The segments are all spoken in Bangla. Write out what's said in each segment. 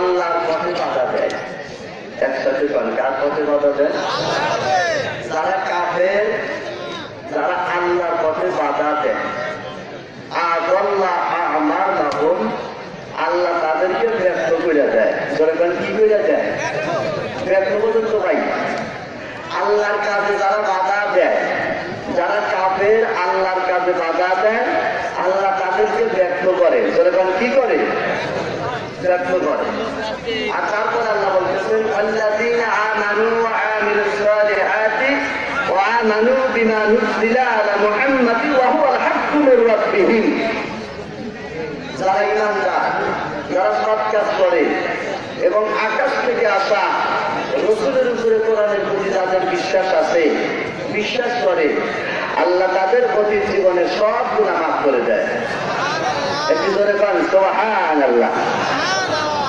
আল্লাহর পথে বাধা দেয়। একসাথে কোন কার পথে বাধা দেয়? যারা কাফের, যারা আল্লাহর পথে বাধা দেয়। আল্লাহ তাদেরকে ব্যর্থ করে দেয়। কি করে দেয়? ব্যর্থ আল্লাহর কাজে যারা বাধা দেয়, যারা কাফের, আল্লাহর কাজে বাধা দেয়, আল্লাহ তাদেরকে ব্যর্থ করে। জনগণ কি করে? ব্যর্থ করে। আর তারপর আল্লাহ বলতেছেন আল্লাযীনা আমানু ওয়া আমিলুস সালিহাতি ওয়া আমানু বিমা নুজিলা আলা মুহাম্মাদি ওয়া হুয়াল হাক্কু মির রাব্বিহিম যারা ইমানদার যারা সৎ কাজ করে এবং আকাশ থেকে আসা রসুলের উপরে কোরআনের প্রতি যাদের বিশ্বাস আছে বিশ্বাস করে আল্লাহ তাদের প্রতি জীবনে সব গুণা মাফ করে দেয়। একটু ধরে পান সোহান আল্লাহ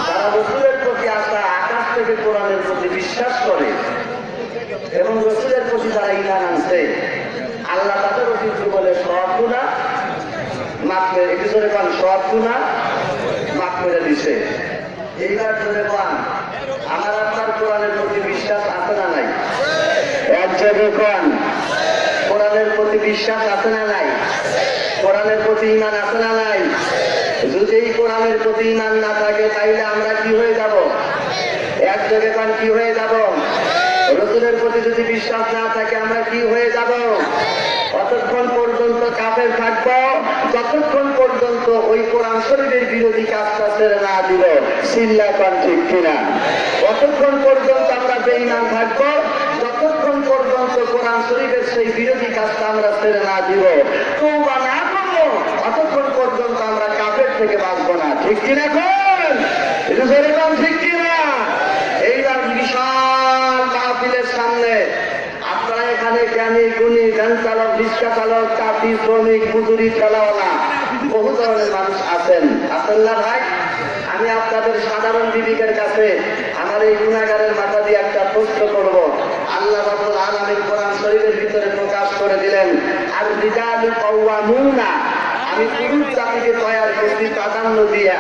তারা রসুলের আসা আকাশ থেকে কোরআনের প্রতি বিশ্বাস করে এবং রসুলের প্রতি যারা ইমান আনছে, আল্লাহ তাদের প্রতি জীবনে সব গুণা মাফ করে, একটু পান সব গুণা মাফ করে দিছে। এইবার ধরে পান আমার আপনার কোরআনের প্রতি বিশ্বাস আছে না নাই? এক জায়গায় পান কোরআনের প্রতি বিশ্বাস আছে না নাই? কোরআনের প্রতি ইমান আছে না নাই? যদি এই কোরআনের প্রতি ইমান না থাকে, তাইলে আমরা কি হয়ে যাব? এক জায়গায় পান কি হয়ে যাব? রসুলের প্রতি যদি বিশ্বাস না থাকে, আমরা কি হয়ে যাব? কতক্ষণ পর্যন্ত কাফের থাকব ততক্ষণ পর্যন্ত ওই কোরআন শরীরের বিরোধী কাজটা ছেড়ে না দিব, সিল্লা পান ঠিক কিনা? কতক্ষণ পর্যন্ত আমরা বেইমান থাকব, যতক্ষণ পর্যন্ত কোরআন শরীফের সেই বিরোধী কাজটা আমরা ছেড়ে না দিব। তৌবা না করব কাফের থেকে বাঁচবো না। ঠিক কিনা কোন? এটা সেরকম ঠিক কিনা? এইবার বিশাল মাহফিলের সামনে আপনারা এখানে জ্ঞানী, গুণী গান চালক, রিক্সা চালক চাপি শ্রমিক, মজুরি চালাওয়ালা বহু ধরনের মানুষ আছেন। আছেন না ভাই? আমি আপনাদের সাধারণ জীবিকার কাছে আমার এই গুণাগারের মাথা দিয়ে একটা প্রশ্ন করব। আল্লাহ রাবুল আলমীর কোরআন শরীরের ভিতরে প্রকাশ করে দিলেন আর রিজালু কওয়ামুনা আমি পুরুষ জাতিকে তৈরি করছি প্রাধান্য দিয়া।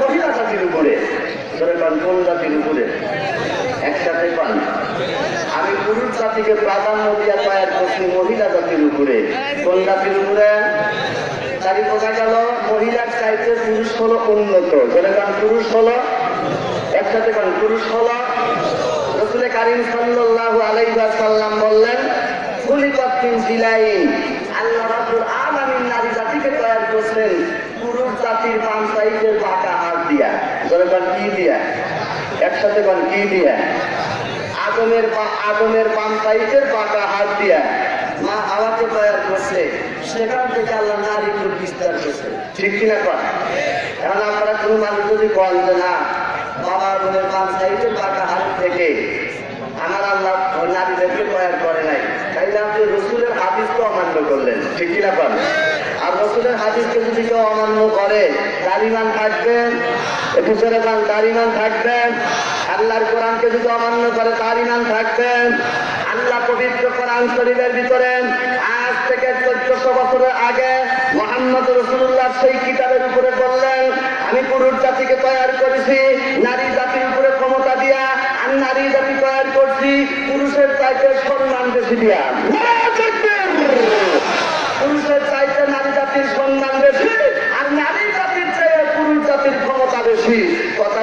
মহিলা জাতির উপরে ধরে পান কোন জাতির উপরে, একসাথে পান। আমি পুরুষ জাতিকে প্রাধান্য দিয়া তৈরি করছি মহিলা জাতির উপরে। কোন জাতির উপরে? তারই বোঝা গেল, মহিলার চাইতে পুরুষ হলো উন্নত। ধরে পান পুরুষ হলো, একসাথে পান, পুরুষ হলো রসুলে কারিম সাল্লাহ আলাইসাল্লাম বললেন খুলিকাত্তিন জিলাইন আল্লাহ রাব্বুল আলামিন নারী জাতিকে তৈরি করছেন, পুরুষ জাতির সাইজের পাকা হাত দিয়া। ধরে পান কি দিয়া? একসাথে পান কি দিয়া? হাত দিয়া। মা তৈরি করছে, সেখান থেকে আল্লাহ নারী বিস্তার করছে। ঠিক কিনা এখন আপনারা কোনো মানুষ যদি কন যে, না, বাবা আদমের পান পাকা হাত থেকে আমার আল্লাহ নারীদেরকে তৈরি করে নাই। তাইলে আপনি রসুলের হাদিস তো অমান্য করলেন। ঠিক কিনা কর আর রসুলের হাদিসকে যদি কেউ অমান্য করে দারিমান থাকবেন একটু ছেড়ে পান দারিমান থাকবেন আল্লাহর কোরআনকে যদি অমান্য করে দারিমান থাকবেন আল্লাহ পবিত্র কোরআন শরীফের ভিতরে আজ থেকে চোদ্দশো বছরের আগে মোহাম্মদ রসুল্লাহ সেই কিতাবের উপরে বললেন, আমি পুরুষ জাতিকে তৈরি করেছি, নারী জাতির উপরে ক্ষমতা দিয়া আমি নারী জাতি তৈরি করছি, পুরুষের চাইতে সম্মান বেশি দিয়া পুরুষের চাইতে নারী জাতির সম্মান বেশি আর নারী জাতির চেয়ে পুরুষ জাতির ক্ষমতা বেশি কথা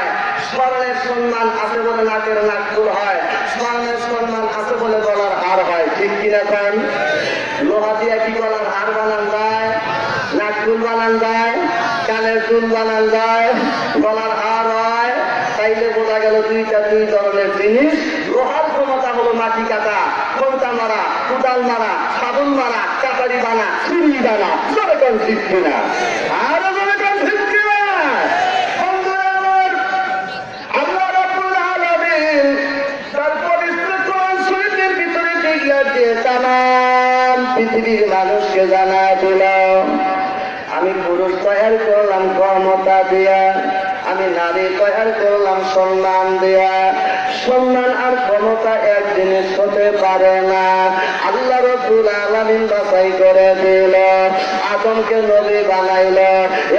সম্মান আছে বলে নাকের নাক চুল হয়, স্বর্ণের সম্মান আছে বলে গলার হার হয়, ঠিক কিনা খান লোহা দিয়ে কি গলার হার বানান যায়? নাক চুল বানান যায়? কানের চুল বানান যায়? গলার হার হয়? তাইলে বোঝা গেল দুইটা দুই ধরনের জিনিস। লোহার ক্ষমতা হলো মাটি কাটা কৌটা মারা, কুদাল মারা, সাবুন মারা কাটারি বানা চুরি বানা জোরে কোন শিখছি না আরও মানুষকে জানা দিল। আমি পুরুষ তৈরি করলাম ক্ষমতা দিয়া। আমি নারী তৈরি করলাম সম্মান দিয়া। সম্মান আর ক্ষমতা এক জিনিস হতে পারে না। আল্লাহ রব্বুল আলামিন বাছাই করে দিল। আদমকে নবী বানাইল,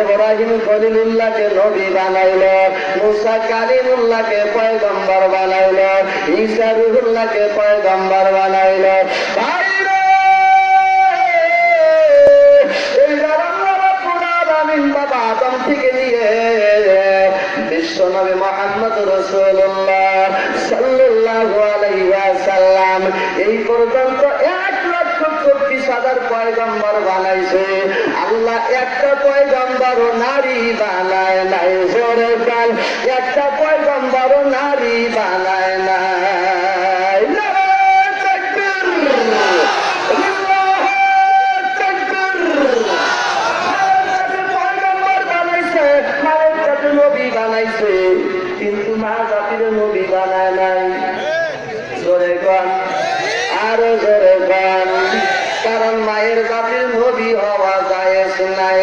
ইব্রাহিম খলিলুল্লাহকে নবী বানাইল, মুসা কালিমুল্লাহকে পয়গম্বর বানাইল, ঈসা রুহুল্লাহকে পয়গম্বর বানাইল। আলামিন বাবা আদম থেকে নিয়ে বিশ্বনবী মোহাম্মদ রসুল্লাহ সাল্লাল্লাহু আলাইহি ওয়াসাল্লাম এই পর্যন্ত এক লক্ষ চব্বিশ হাজার পয়গম্বর বানাইছে। আল্লাহ একটা পয়গম্বর নারী বানায় নাই একটা পয়গম্বর নারী বানায় নাই। কারণ মায়ের জাতির নবী হওয়া জায়েজ নাই।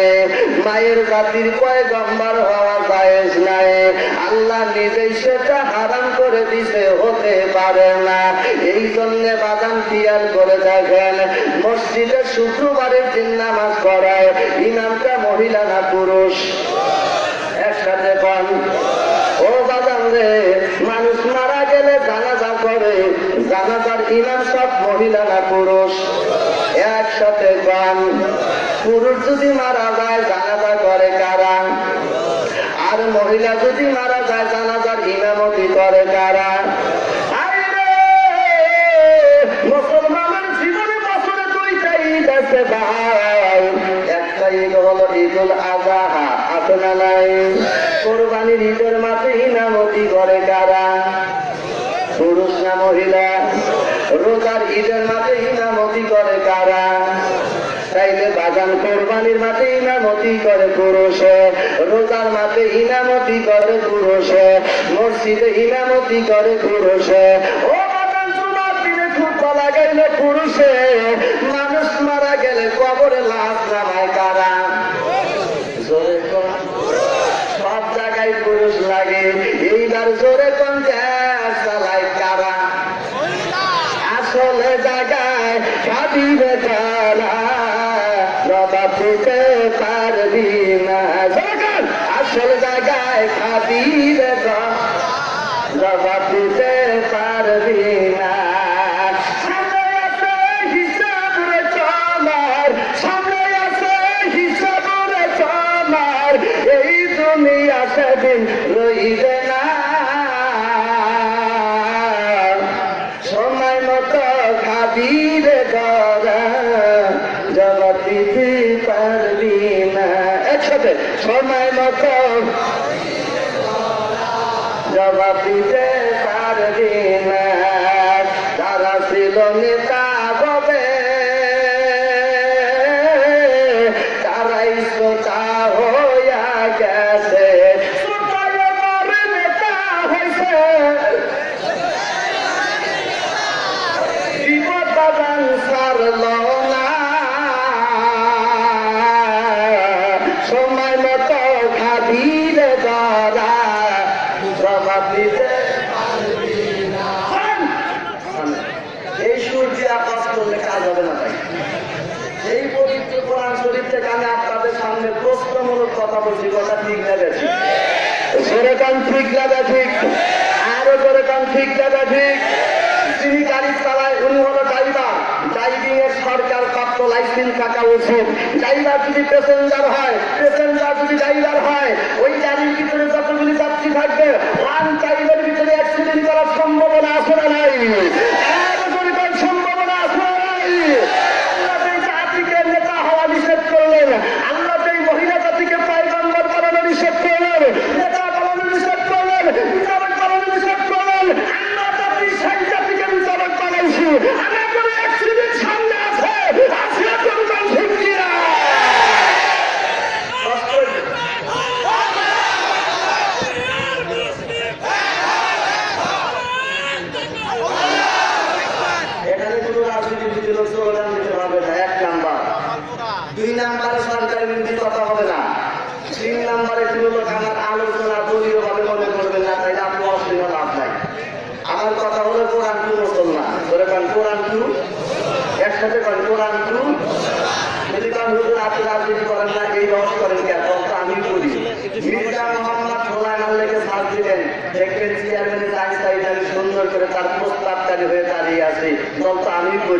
মায়ের জাতির পয়গম্বর হওয়া জায়েজ নাই। আল্লাহ নিজেই সেটা হারাম করে দিছে হতে পারে না। এই জন্য বাদাম পিয়ার করে থাকেন মসজিদে শুক্রবারের দিন নামাজ পড়ায়। ইমামটা মহিলা না পুরুষ? একসাথে পান ও বাদাম রে, মানুষ মারা গেলে জানাজা করে। জানাজার ইমাম সব মহিলা না পুরুষ? একসাথে পান পুরুষ যদি মারা যায়, জানাজা করে কারা? আর মহিলা যদি মারা যায়, জানাজার ইমামতি করে কারা? দুইটা ঈদ আছে একটা ঈদ আছে না নাই? কোরবানির ঈদের মাঠে ইনামতি করে কারা? পুরুষ না মহিলা? রোজার ঈদের মাঠে ইনামতি করে কারা? তাইলে বাগান কোরবানির মাঠে ইনামতি করে পুরুষে রোজার মাঠে ইনামতি করে পুরুষে মসজিদে ইনামতি করে পুরুষে ও বাগান দিনে খুব লাগাইলে পুরুষে মানুষ মারা গেলে কবরে লাশ নামায় কারা? সব জায়গায় পুরুষ লাগে। এইবার জোরে কোন চালায় কারা আসলে জায়গায় কাঁদিবে তারা রবা ফুটে পারবি না। আসল জায়গায় কাঁদিবে রবা ফুটে লাইসেন্স থাকা উচিত। ড্রাইভার যদি প্যাসেঞ্জার হয় প্যাসেঞ্জার যদি ড্রাইভার হয়, ওই গাড়ির ভিতরে যতগুলি যাত্রী থাকবে ওয়ান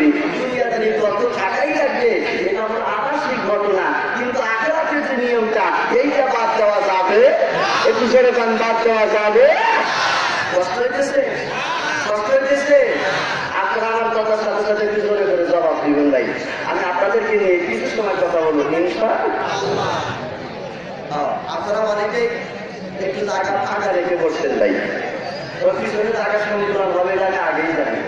করি। দুনিয়াতে যত টাকাই থাকবে এটা আমার আকাশিক ঘটনা। কিন্তু আকাশে যে নিয়মটা, এইটা বাদ দেওয়া যাবে? একটু জোরে কান বাদ দেওয়া যাবে? কষ্ট হইতেছে? আপনারা আমার একটু জোরে করে হবে আগেই জানি।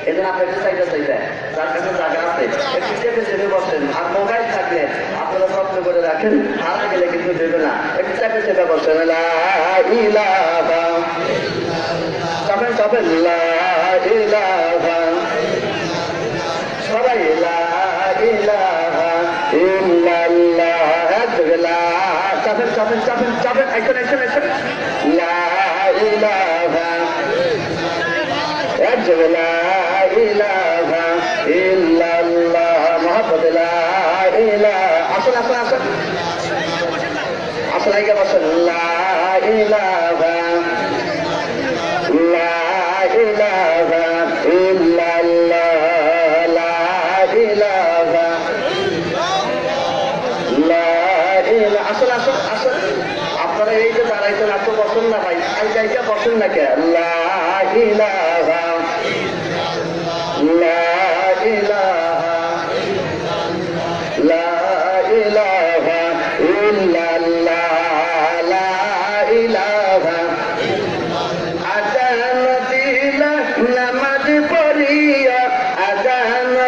এই জন্য আপনার চাইতে চাইতে যার কাছে জায়গা আছে পিছিয়ে পিছিয়ে বসেন আর মোবাইল থাকলে আপনারা শক্ত করে রাখেন হারা গেলে কিন্তু দেবে না। পিছিয়ে পিছিয়ে বসেন চাপেন চাপেন সবাই চাপেন চাপেন চাপেন চাপেন একজন একজন একজন লা ইলাহা মোহাম্মদ আসুন আসুন আসুন আসুন আগে বসুন লা ইলাহা লা ইলাহা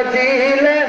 মদিনা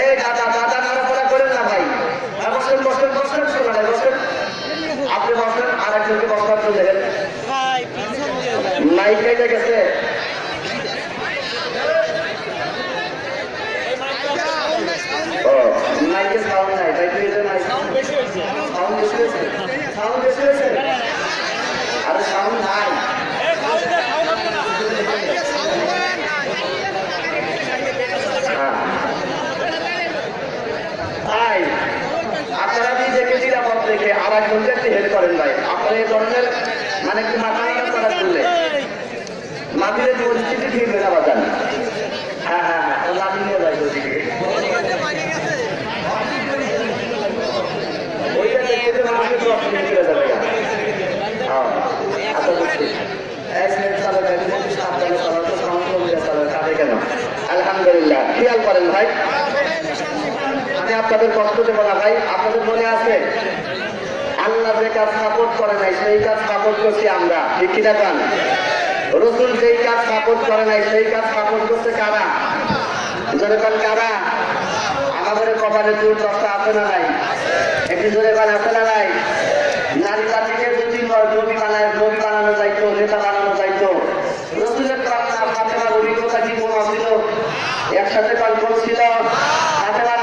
এই দাদা দাদা নাড়াফাড়া করেন না ভাই। বসেন বসেন বসেন শোনা যায় বসেন। আপনি বসেন আর একজনকে বসার তো দেখেন। মাইক গেছে। হেল্প করেন ভাই আপনার এই ধরনের মানে কি মাথা তারা করলে? পরিস্থিতি ঠিক হয়ে হ্যাঁ হ্যাঁ, হ্যাঁ, হ্যাঁ আচ্ছা, আলহামদুলিল্লাহ খেয়াল করেন ভাই। আমি আপনাদের কষ্ট দেবো না ভাই। আপনাদের মনে আছে? যে কাজ সাপোর্ট করে নাই, সেই কাজ সাপোর্ট করছি আমরা। ঠিক কিনা কান? রসুল যেই কাজ সাপোর্ট করে নাই, সেই কাজ সাপোর্ট করছে কারা? জনে যেরকম কারা? আমাদের কপালে চুল চর্চা আছে না নাই? একটি জনে কান আছে না নাই? নারী জাতিকে যদি জমি বানায় জমি বানানো যাইতো, নেতা বানানো যাইতো, রসুলের কান্না ফাতেমার অভিজ্ঞতা জীবন ছিল? একসাথে কাজ করছিল? ফাতেমার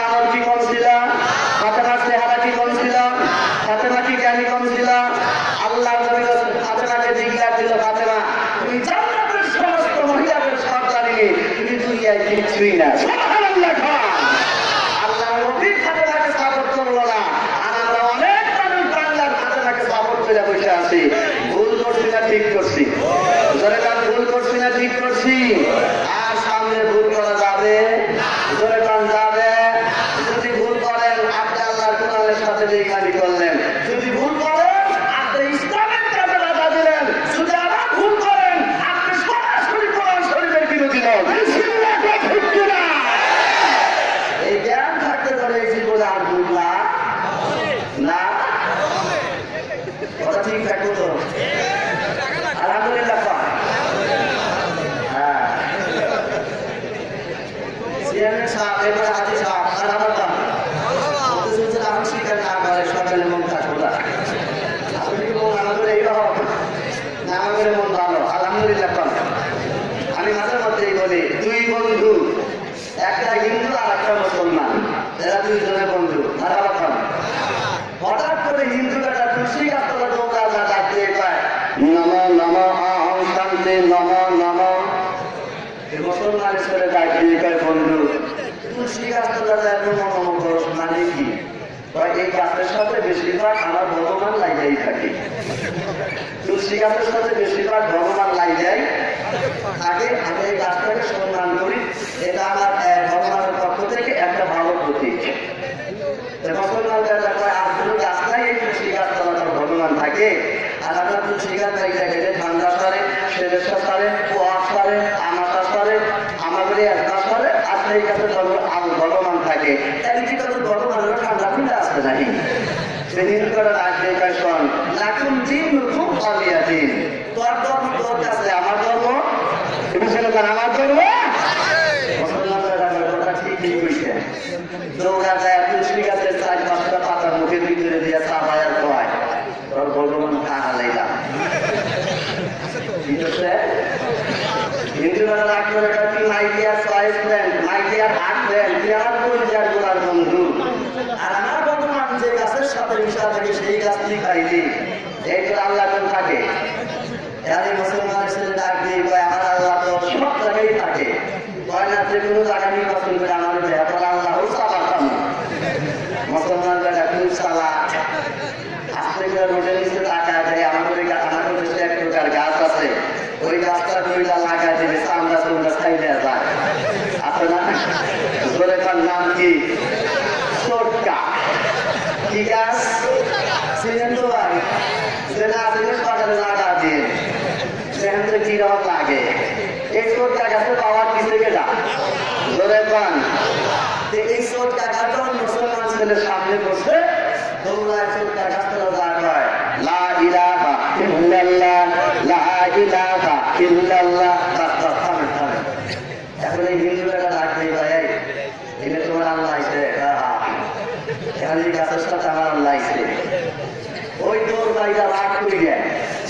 কিনা করে নম নম। মুসলমান ছেলে বন্ধু। তুলসী গাছটা নম নম করস মানে কি? এই গাছের সাথে বেশিরভাগ আমার ভগবান লাগাই থাকে। তুলসী গাছের সাথে বেশিরভাগ ভগবান লাগাই আগে আমি এই গাছটাকে সম্মান করি, এটা আমার ভগবান para la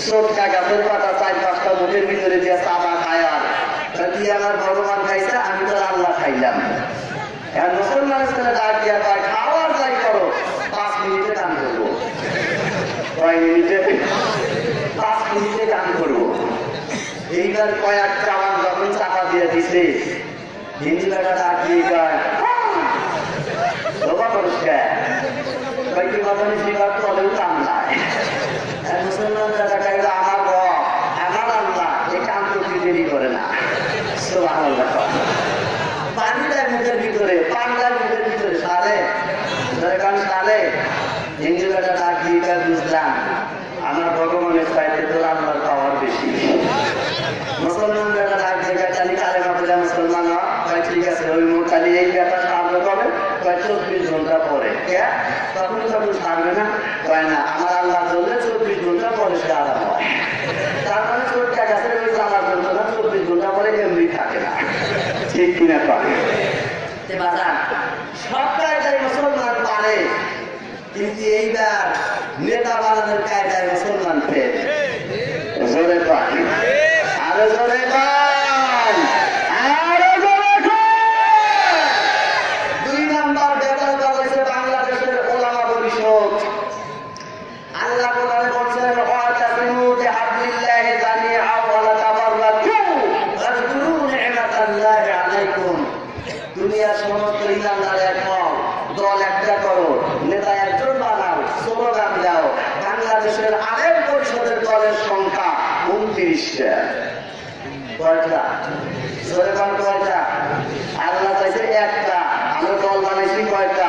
সবটা গাছের পাতা চার পাঁচটা মুখের ভিতরে দিয়ে চাপা খায় আর। তুই আমার ভগবান খাইছে, আমি তো আল্লাহ খাইলাম এখন মুসলমানের ছেলে ডাক দিয়া কয় খাওয়ার যাই করো, পাঁচ মিনিটে দান করব। কয়, মিনিটে? পাঁচ মিনিটে দান করব। এইবার কয়েক চাওয়ান যখন চাপা দিয়ে দিছে হিন্দি বেটা ডাক দিয়ে কয় ধোকা কয়েকটি কথা নিশ্চিত করতে হলেও পয়সা টাকা এগুলো আমার দেওয়া আমার আল্লাহ এটা আন্তর্জাতিক করে না। বাজার। সব কায়দায় মুসলমান পারে। কিন্তু এইবার নেতা বানানোর কায়দায় মুসলমান ফের জোরে পান আরও জোরে পান আরও জোরে পান দুই নাম্বার বেতাল বাজাইছে বাংলাদেশের ওলামা পরিষদ আল্লাহ কোরআনে বলছেন ওয়াতাসিমু বিহাবলিল্লাহি জামিআ ওয়া লা তাফাররাকু ওয়াজকুরু নি'মাতাল্লাহি আলাইকুম দুনিয়ার সমস্ত ইমানদার এক হও দল একটা করো নেতা একজন বানাও স্লোগান দাও বাংলাদেশের আরেক পরিষদের দলের সংখ্যা উনত্রিশটা কয়টা জোরে পান কয়টা আল্লাহ চাইছে একটা আমরা দল বানাইছি কয়টা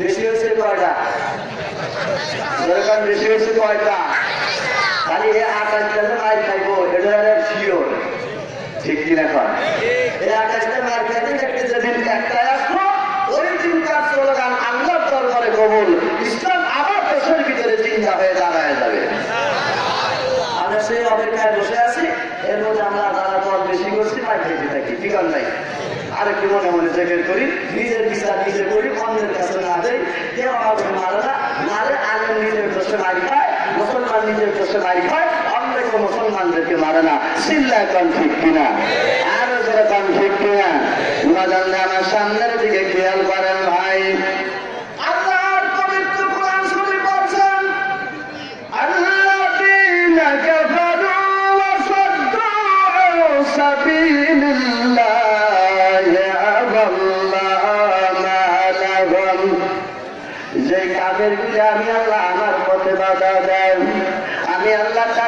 বেশি হয়েছে কয়টা দরকার বেশি বেশি কয়টা খালি এই আকাশটা মার খাইবো এটা শিওর ঠিক একটা একটা বেশি করছি মার আছে নাই? আরেকটু মনে মনে জেগের করি। নিজের বিচার নিজে করি, অন্যের কাছে না দেয় কেউ আমাদের মারে না। নিজের দোষে মারি খায়, মুসলমান নিজের দোষে মারি খায়। অন্যকে মুসলমানদেরকে মারে না চিল্লা কন ঠিক কিনা আরো যারা কন ঠিক কিনা মজান আমার সামনের দিকে খেয়াল করেন ভাই আল্লাহর পবিত্র কোরআন শরীফ বলছেন الذين كفروا وصدوا عن سبيل الله أضل أعمالهم যে কাদের গুলি আমি আল্লাহ আমার পথে বাধা দেন আমি আল্লাহ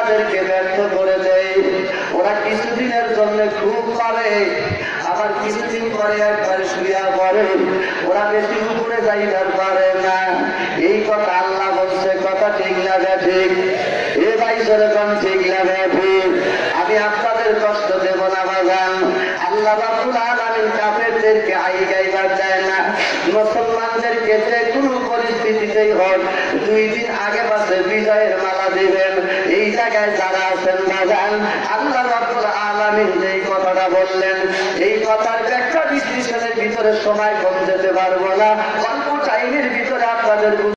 তাদেরকে ব্যর্থ করে দেই ওরা কিছুদিনের জন্য খুব করে আবার কিছুদিন পরে একবারে শুয়া পড়ে। ওরা বেশি উপরে যাইবার পারে না। এই কথা আল্লাহ বলছে, কথা ঠিক লাগে ঠিক? এ ভাই সেরকম ঠিক লাগে ঠিক? আমি আপনাদের কষ্ট দেব না বাগান আল্লাহ রাব্বুল আলামিন কাফেরদেরকে আই গাইবার দেয় না। মুসলমানদের যে কোনো হন। দুই দিন আগে পাশে বিজয়ের মালা দিবেন। এই জায়গায় যারা আছেন, বাজান, আল্লাহ রাব্বুল আলামিন যেই কথাটা বললেন, এই কথার ব্যাখ্যা বিশ্লেষণের ভিতরে সময় কম যেতে পারব না। অল্প টাইমের ভিতরে আপনাদের